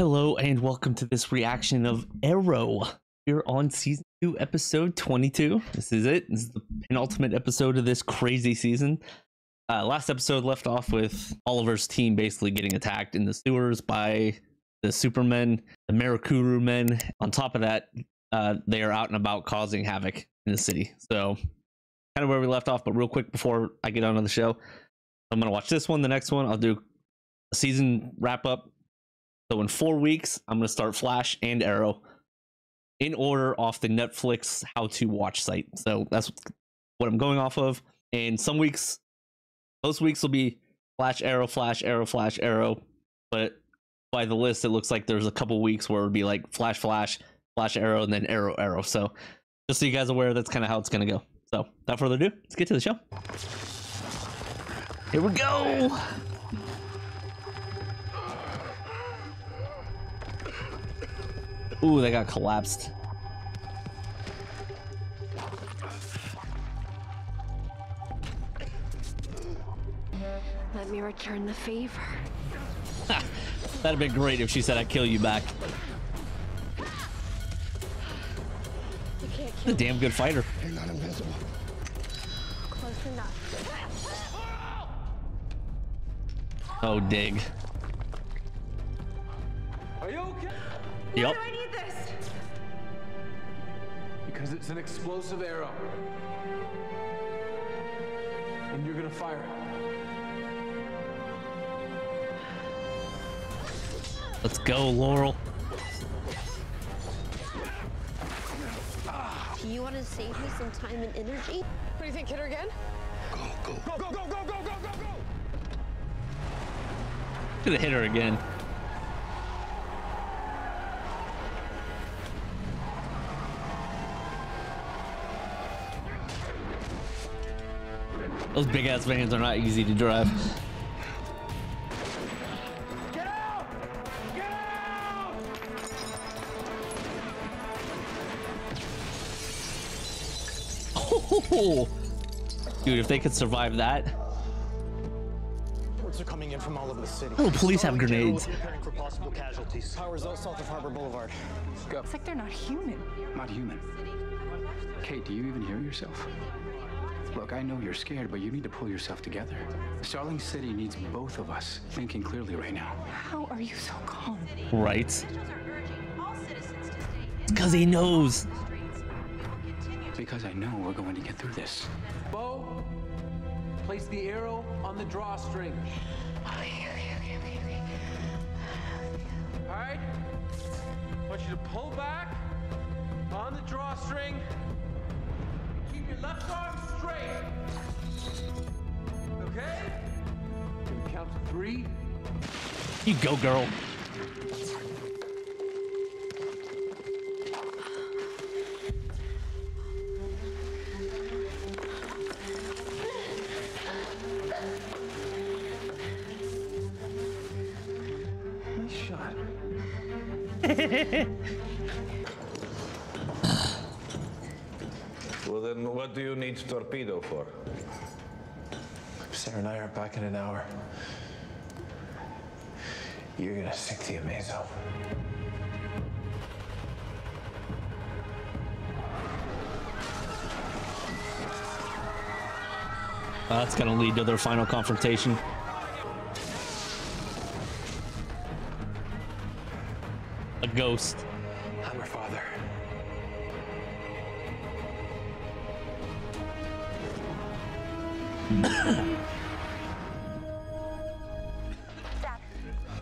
Hello and welcome to this reaction of Arrow. We're on season two, episode 22. This is it. This is the penultimate episode of this crazy season. Uh, last episode left off with Oliver's team basically getting attacked in the sewers by the Supermen, the Mirakuru men. On top of that, uh, they are out and about causing havoc in the city. So, kind of where we left off. But real quick before I get on to the show, I'm gonna watch this one. The next one, I'll do a season wrap up. So in four weeks, I'm gonna start Flash and Arrow in order off the Netflix how to watch site. So that's what I'm going off of. And some weeks, most weeks will be Flash, Arrow, Flash, Arrow, Flash, Arrow. But by the list, it looks like there's a couple weeks where it would be like Flash, Flash, Flash, Arrow, and then Arrow, Arrow. So just so you guys are aware, that's kind of how it's gonna go. So without further ado, let's get to the show. Here we go. Ooh, they got collapsed. Let me return the favor. That'd have been great if she said I'd kill you back. You can't A kill me damn good fighter. You're not invincible. close enough. Oh, dig. Are you okay? Yep. I need this? Because it's an explosive arrow. And you're gonna fire it. Let's go, Laurel. Do you want to save me some time and energy? What do you think, hit her again? Go, go. Go, go, go, go, go, go, go, go! Should have hit her again. Those big ass vans are not easy to drive. Get out! Get out! Oh, Dude, if they could survive that. Reports are coming in from all over the city. Oh, police have grenades. preparing for possible casualties. Powers out south of Harbor Boulevard. Go. It's like they're not human. Not human. Kate, do you even hear yourself? Look, I know you're scared, but you need to pull yourself together. Starling City needs both of us thinking clearly right now. How are you so calm? Right. Because he knows. Because I know we're going to get through this. Bo, place the arrow on the drawstring. All right? I want you to pull back on the drawstring. Keep your left arm straight. Okay? Gonna count to three. You go, girl. Nice shot. then what do you need torpedo for? Sara and I are back in an hour. You're gonna sink the Amazo. Uh, that's gonna lead to their final confrontation. A ghost. I'm her father.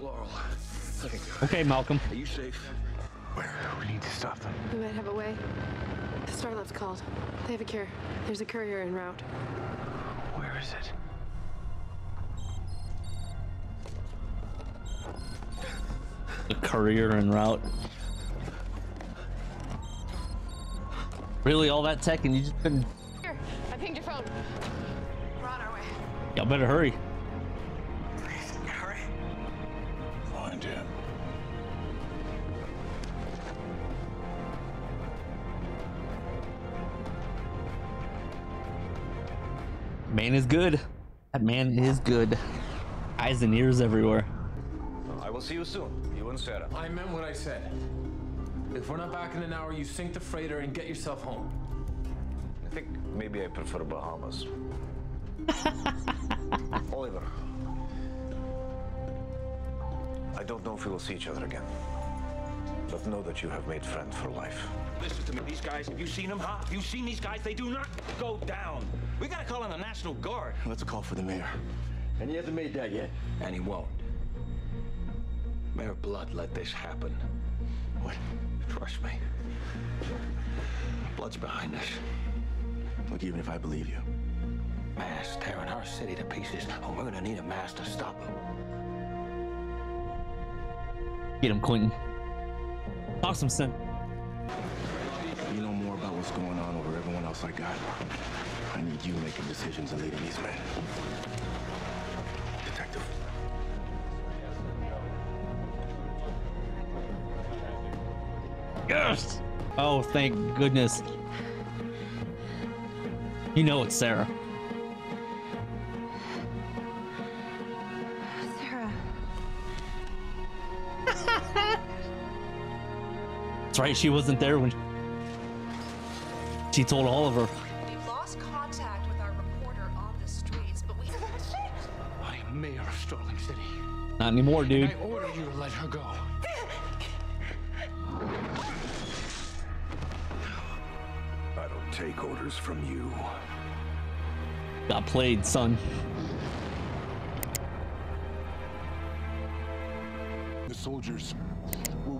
Laurel. Let it go. Okay, Malcolm. Are you safe? Where? We need to stop them. We might have a way. The S.T.A.R. Labs called. They have a cure. There's a courier en route. Where is it? The courier en route. Really, all that tech and you just couldn't. Y'all better hurry. Please, hurry. Find him. Man is good. That man is good. Eyes and ears everywhere. I will see you soon. You and Sara. I meant what I said. If we're not back in an hour, you sink the freighter and get yourself home. I think maybe I prefer Bahamas. Oliver. I don't know if we will see each other again. But know that you have made friends for life. Listen to me, these guys, have you seen them, huh? Have you seen these guys? They do not go down. We gotta call in the National Guard. Let's call for the mayor. And he hasn't made that yet. And he won't. Mayor Blood let this happen. What? Trust me. Blood's behind this. Look, even if I believe you, Mass tearing our city to pieces. and we're gonna need a mass to stop him. Get him, Quentin. Awesome, son. you know more about what's going on over everyone else I got. I need you making decisions and leading these men. Detective. Yes. Oh, thank goodness. You know it's Sara. Sara. That's right. She wasn't there when she told Oliver. We've lost contact with our reporter on the streets, but we. I am mayor of Starling City. Not anymore, dude. And I order you to let her go. I don't take orders from you. Got played, son. The soldiers.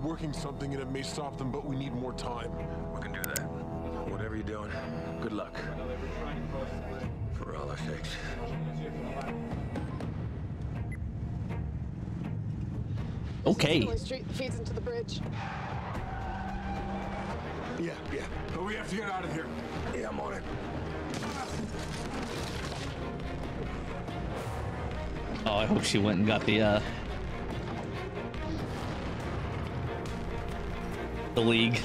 We're working something and it may stop them, but we need more time. We can do that. Whatever you're doing, good luck. For all our sakes. Okay. Street feeds into the bridge. Yeah, yeah. But we have to get out of here. Yeah, I'm on it. Oh, I hope she went and got the uh the league.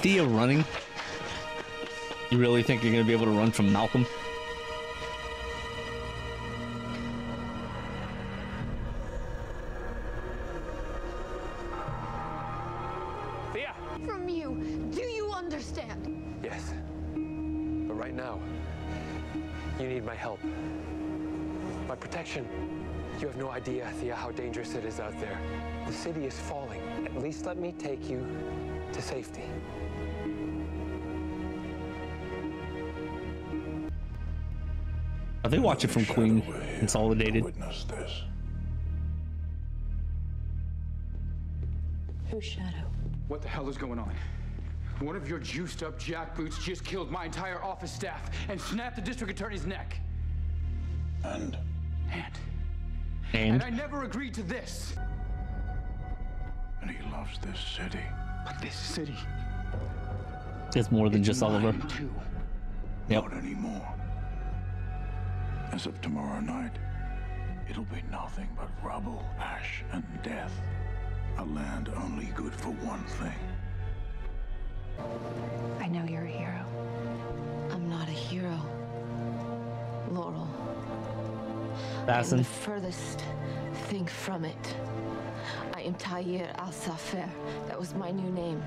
Thea running? You really think you're gonna be able to run from Malcolm? City is falling. At least let me take you to safety. Are they watching from Queen Consolidated? Witness this. Who's Shado? What the hell is going on? One of your juiced up jackboots just killed my entire office staff and snapped the district attorney's neck. And And, And and I never agreed to this. And he loves this city. But this city. it's more than just Oliver. too. Yep. Not anymore. As of tomorrow night, it'll be nothing but rubble, ash, and death. A land only good for one thing. I know you're a hero. I'm not a hero. Laurel. I'm the furthest thing from it. I am Tahir Al Safer. That was my new name.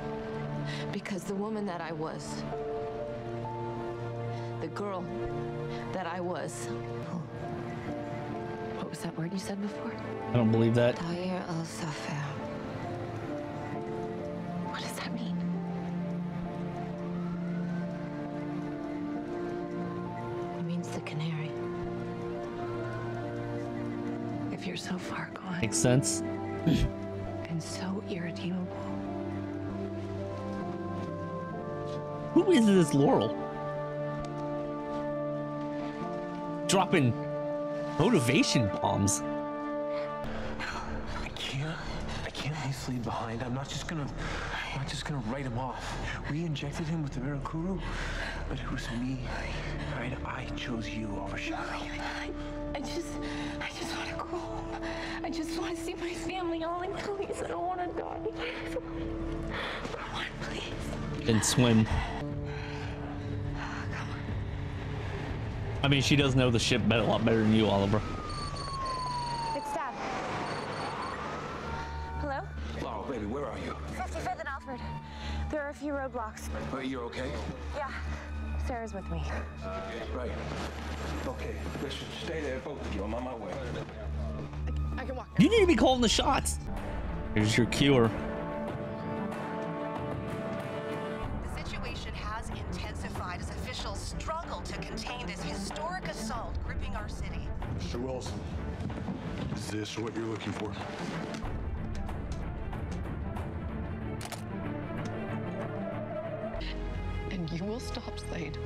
Because the woman that I was, the girl that I was. What was that word you said before? I don't believe that. Ta-er al-Sahfer. What does that mean? It means the canary. If you're so far gone Makes sense. Who is this Laurel? Dropping motivation bombs. I can't. I can't leave Slade behind. I'm not just gonna. I'm not just gonna write him off. We injected him with the Mirakuru, but it was me. Right? I chose you over Shado. I just, I just want to go home. I just want to see my family. Oh, All in, please, I don't want to die. Come on, please. and swim. I mean, she does know the ship better, a lot better than you, Oliver. It's Dad. Hello? Oh, baby, where are you? 55th and Alfred. There are a few roadblocks. Oh, you're okay? Yeah. Sara's with me. Right. Okay, listen, stay there, both of you. I'm on my way. I can walk. You need to be calling the shots. Here's your cure. Is this what you're looking for? And you will stop Slade.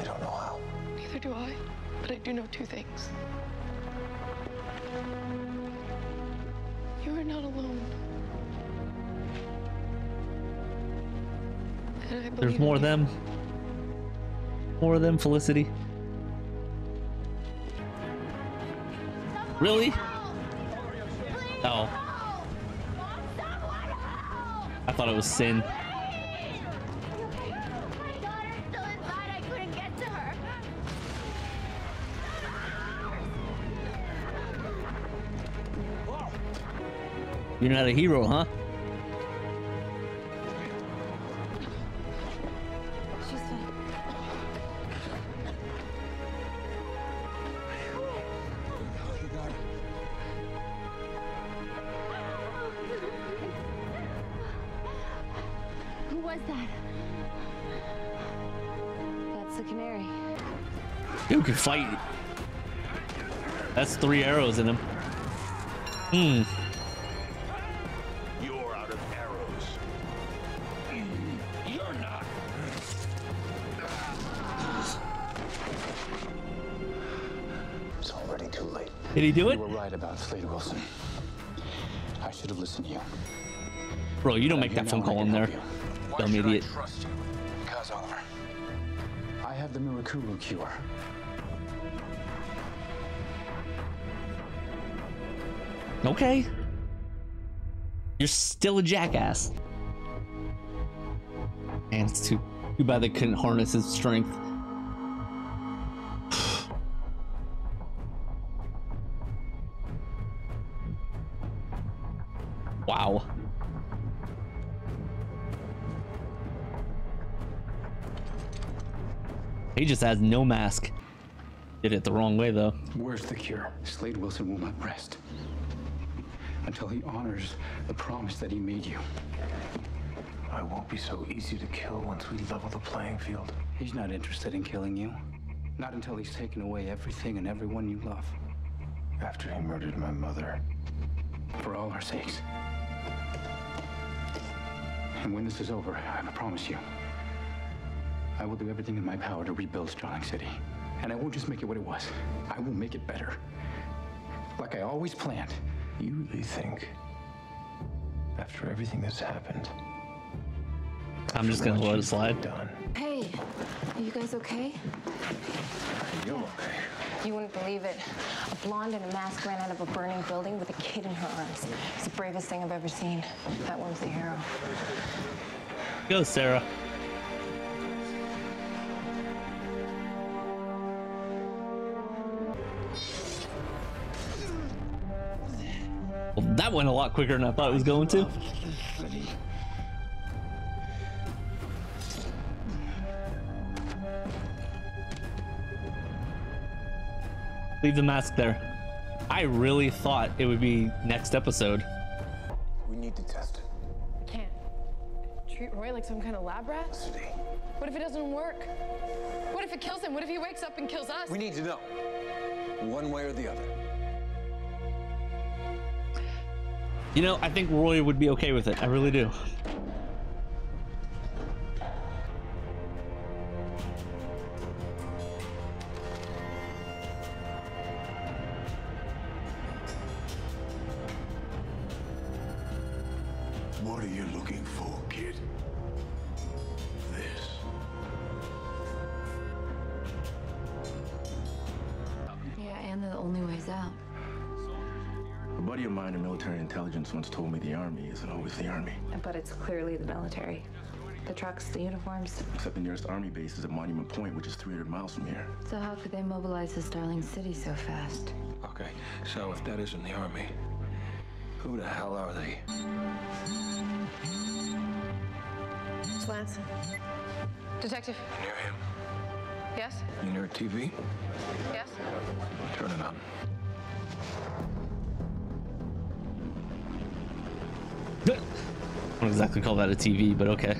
I don't know how. Neither do I, but I do know two things. You are not alone. And I There's more of them. More of them, Felicity. Really? Oh. I thought it was Sin. You're not a hero, huh? Was that? That's the canary. Who can fight? That's three arrows in him. Hmm. You're out of arrows. You're not. It's already too late. Did he do it? You were right about Slade Wilson. I should have listened to you. Bro, you don't But make I'm that phone call in there. help Dumb idiot. trust you? Because, Oliver, I have the Mirakuru cure. Okay. You're still a jackass. And it's too, too bad they couldn't harness his strength. wow. He just has no mask. Did it the wrong way though. Where's the cure? Slade Wilson will not rest until he honors the promise that he made you. I won't be so easy to kill once we level the playing field. He's not interested in killing you. Not until he's taken away everything and everyone you love. After he murdered my mother. For all our sakes. And when this is over, I promise you, I will do everything in my power to rebuild Starling City. And I won't just make it what it was. I will make it better. Like I always planned. You really think, after everything that's happened, I'm just gonna let it slide. done, Hey, are you guys okay? you're okay. You wouldn't believe it. A blonde in a mask ran out of a burning building with a kid in her arms. It's the bravest thing I've ever seen. That one's the hero. Go, Sara. That went a lot quicker than I thought it was going to. Leave the mask there. I really thought it would be next episode. We need to test it. I Can't. Treat Roy like some kind of lab rat? City. What if it doesn't work? What if it kills him? What if he wakes up and kills us? We need to know. One way or the other. You know, I think Roy would be okay with it. I really do. Of mine in military intelligence once told me the army isn't always the army. But it's clearly the military. The trucks, the uniforms. Except the nearest army base is at Monument Point, which is 300 miles from here. So how could they mobilize the Starling City so fast? Okay, so if that isn't the army, who the hell are they? It's Lance. Detective. Near him. Yes? You near a TV? Yes? Turn it on. Don't exactly call that a TV, but okay.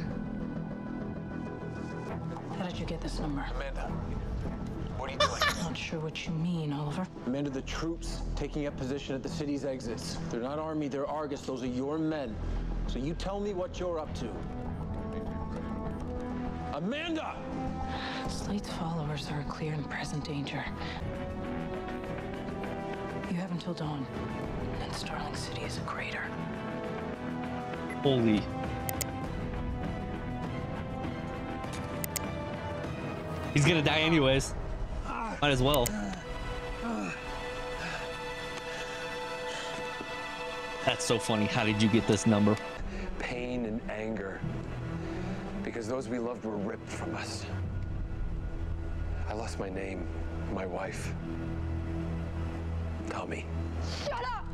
How did you get this number? Amanda, what are you doing? I'm Not sure what you mean, Oliver. Amanda, the troops taking up position at the city's exits. They're not army, they're Argus. Those are your men. So you tell me what you're up to. Amanda! Slade's followers are in clear and present danger. You have until dawn. And Starling City is a crater. Holy. He's gonna die anyways. Might as well. That's so funny. How did you get this number? Pain and anger. Because those we loved were ripped from us. I lost my name, my wife. Tommy. Shut up!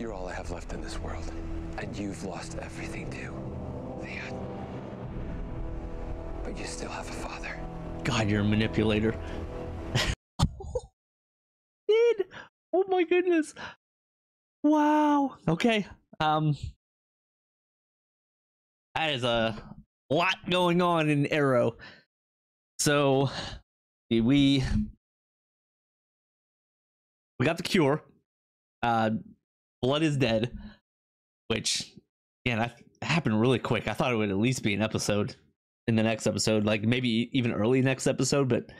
You're all I have left in this world. And you've lost everything too. Thea. But you still have a father. God, you're a manipulator. Did oh my goodness. Wow. Okay. Um that is a lot going on in Arrow. So we we got the cure. Uh Blood is dead, which yeah, that happened really quick. I thought it would at least be an episode in the next episode, like maybe even early next episode, but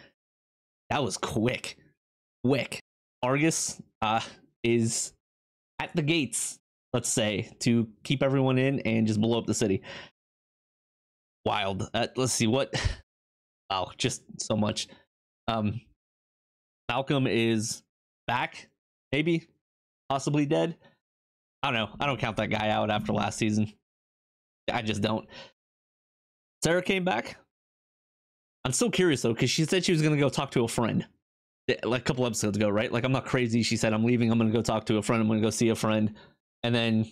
that was quick. Quick. Argus uh is at the gates, let's say, to keep everyone in and just blow up the city. Wild. Uh, let's see what wow, just so much. Um Malcolm is back, maybe, possibly dead. I don't know. I don't count that guy out after last season. I just don't. Sara came back. I'm still curious though, because she said she was gonna go talk to a friend, eh, like a couple episodes ago, right? Like I'm not crazy. She said I'm leaving. I'm gonna go talk to a friend. I'm gonna go see a friend, and then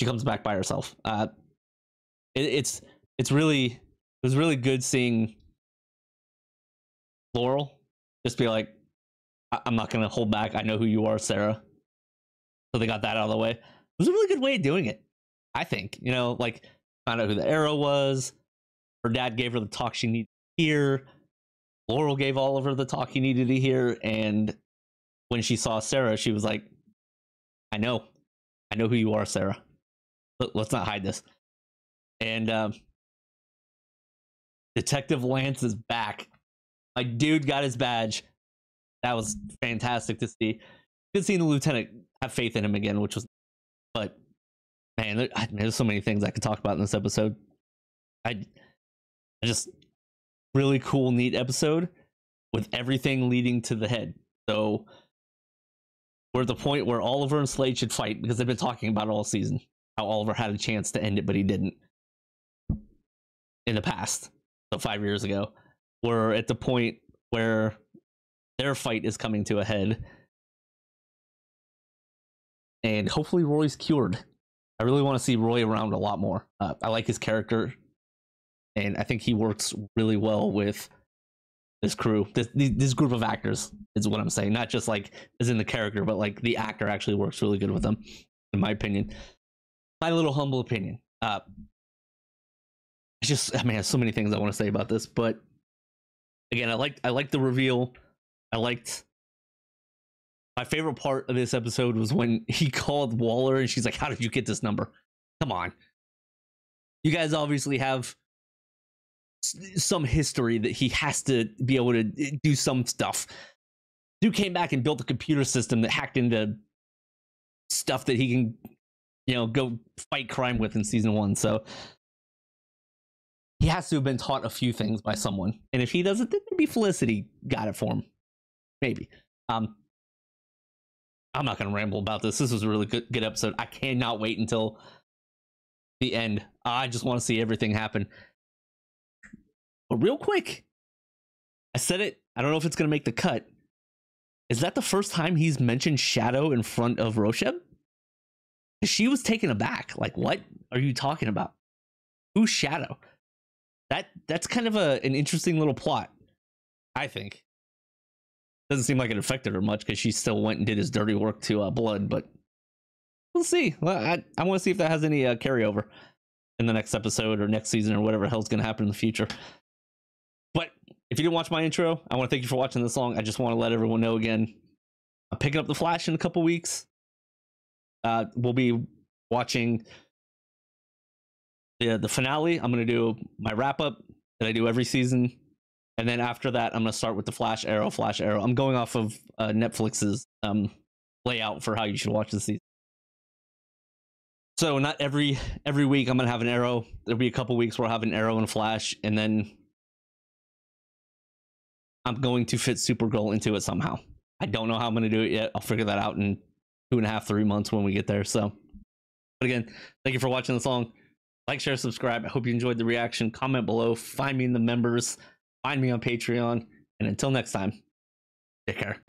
she comes back by herself. Uh, it, it's it's really it was really good seeing Laurel just be like, I- I'm not gonna hold back. I know who you are, Sara. So they got that out of the way. It was a really good way of doing it. I think. You know, like found out who the arrow was. Her dad gave her the talk she needed to hear. Laurel gave Oliver the talk he needed to hear. And when she saw Sara, she was like, I know. I know who you are, Sara. Let- Let's not hide this. And um, Detective Lance is back. My dude got his badge. That was fantastic to see. Good seeing the lieutenant have faith in him again, which was, but man, there, I- there's so many things I could talk about in this episode. I, I just really cool, neat episode with everything leading to the head. So we're at the point where Oliver and Slade should fight because they've been talking about it all season. How Oliver had a chance to end it, but he didn't in the past. So five years ago, we're at the point where their fight is coming to a head. And hopefully Roy's cured. I really want to see Roy around a lot more. Uh, I like his character, and I think he works really well with this crew, this this group of actors. Is what I'm saying. Not just like as in the character, but like the actor actually works really good with them, in my opinion. My little humble opinion. Uh, it's just I mean, there's so many things I want to say about this, but again, I like I like the reveal. I liked my favorite part of this episode was when he called Waller and she's like, How did you get this number? Come on. You guys obviously have some history that he has to be able to do some stuff. Dude came back and built a computer system that hacked into stuff that he can, you know, go fight crime with in season one. So he has to have been taught a few things by someone. And if he doesn't, then maybe Felicity got it for him. Maybe. Um, I'm not going to ramble about this. This was a really good, good episode. I cannot wait until the end. I just want to see everything happen. But real quick, I said it. I don't know if it's gonna make the cut. Is that the first time he's mentioned Shado in front of Rochev? She was taken aback. Like, what are you talking about? Who's Shado? That that's kind of a an interesting little plot. I think. Doesn't seem like it affected her much because she still went and did his dirty work to uh, Blood, but we'll see. Well, I I want to see if that has any uh, carryover in the next episode or next season or whatever hell's gonna happen in the future. But if you didn't watch my intro, I want to thank you for watching this long. I just want to let everyone know again. I'm picking up the Flash in a couple weeks. Uh, we'll be watching the the finale. I'm gonna do my wrap up that I do every season, and then after that, I'm gonna start with the Flash Arrow, Flash Arrow. I'm going off of uh, Netflix's um, layout for how you should watch the season. So not every every week I'm gonna have an Arrow. There'll be a couple weeks where I'll have an Arrow and Flash, and then I'm going to fit Supergirl into it somehow. I don't know how I'm gonna do it yet. I'll figure that out in two and a half, three months when we get there. So, but again, thank you for watching the song. Like, share, subscribe. I hope you enjoyed the reaction. Comment below. Find me in the members. Find me on Patreon. And until next time, take care.